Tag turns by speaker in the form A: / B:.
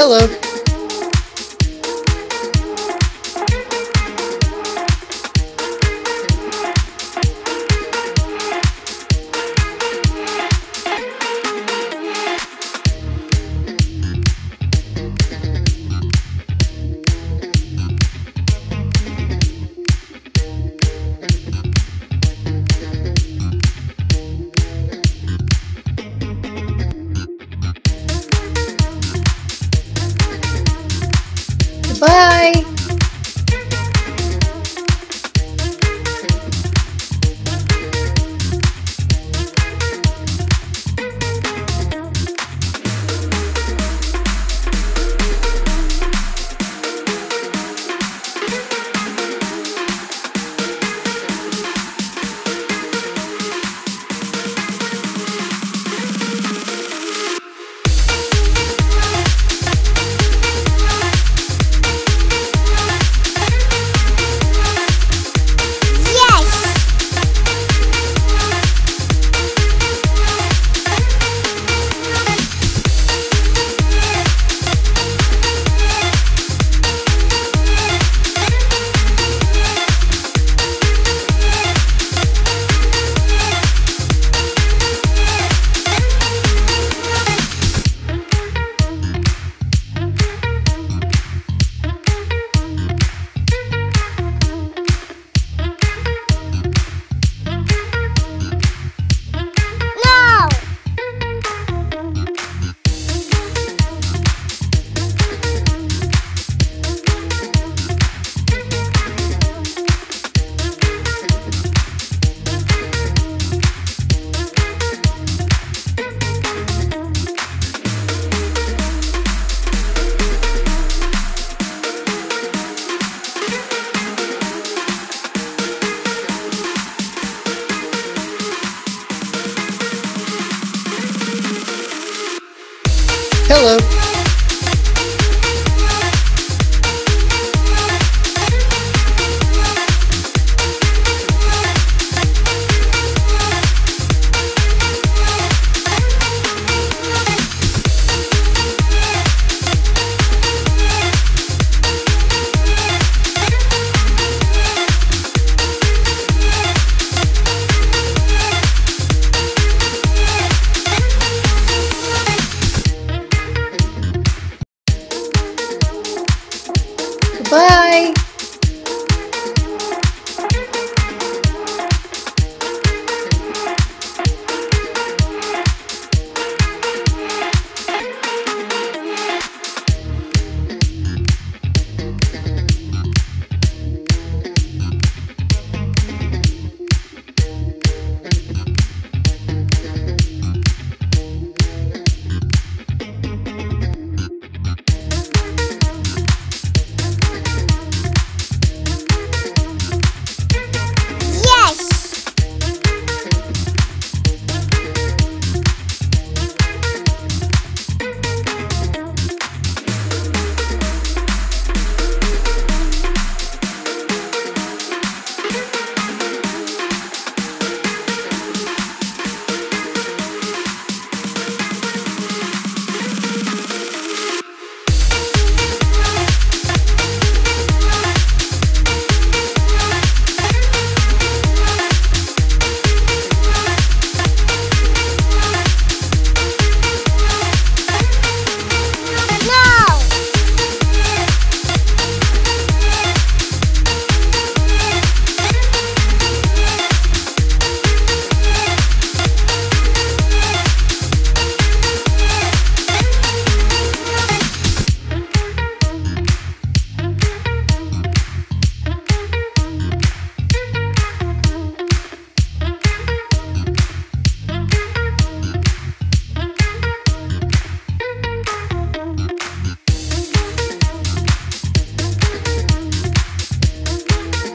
A: Hello. Bye. Hello.